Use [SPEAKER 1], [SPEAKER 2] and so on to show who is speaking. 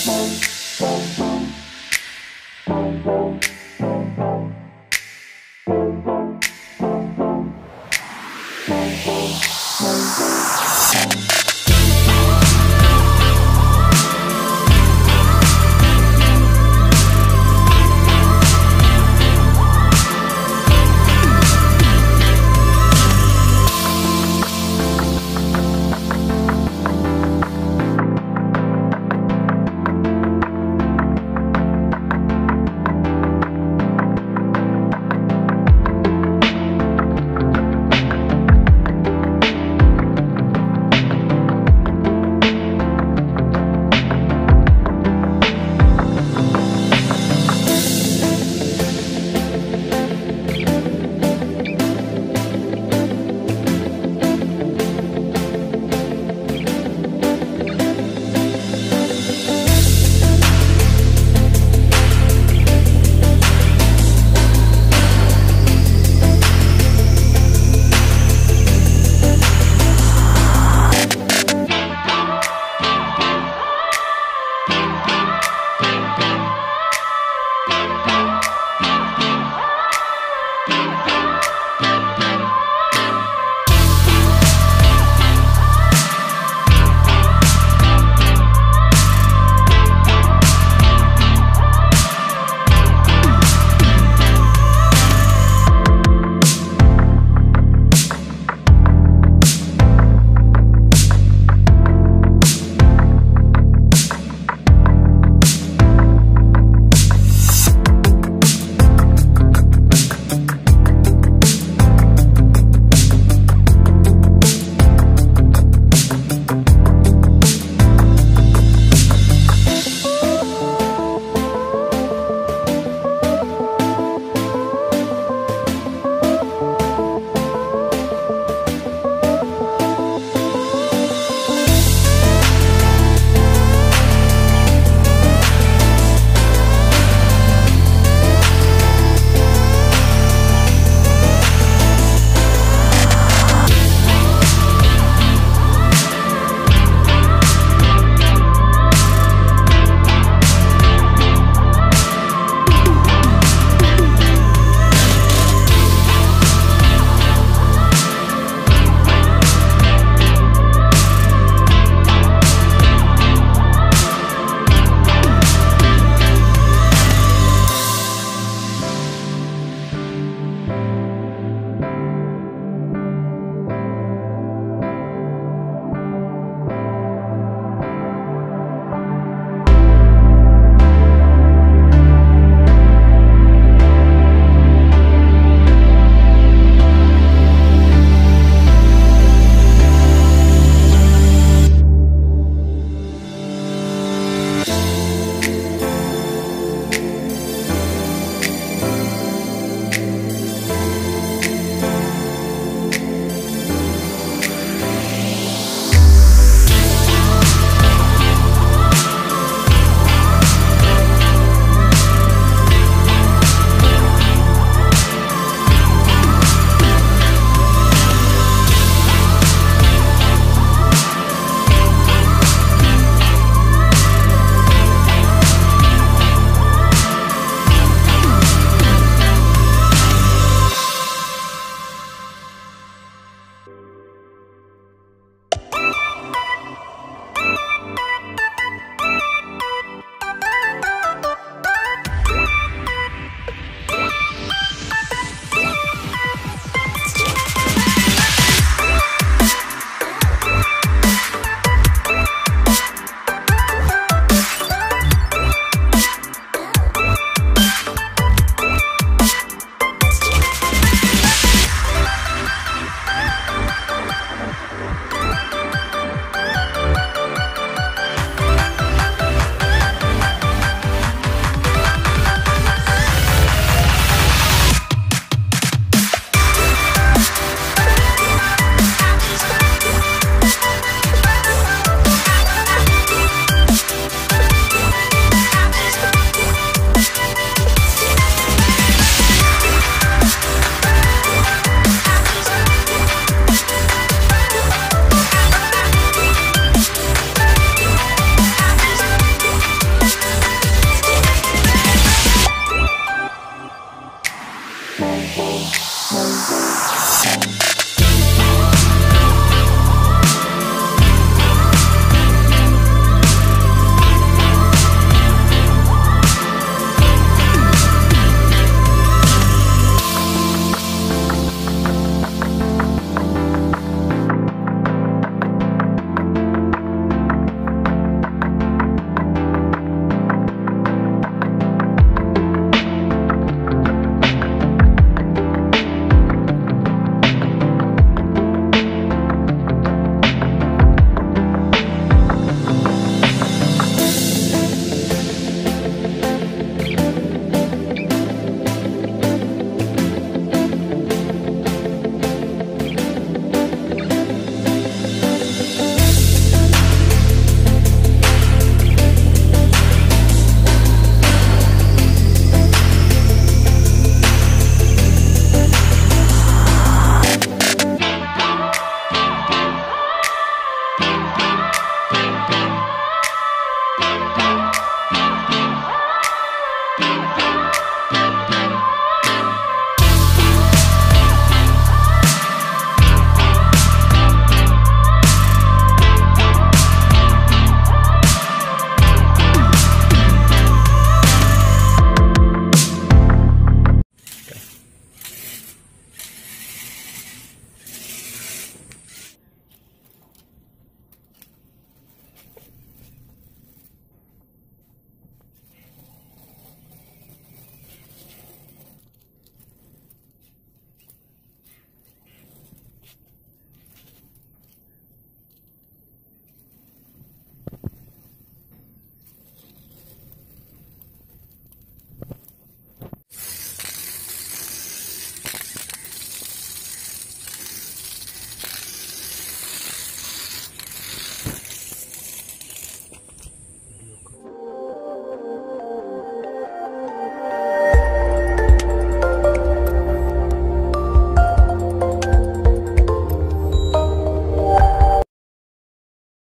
[SPEAKER 1] smoke.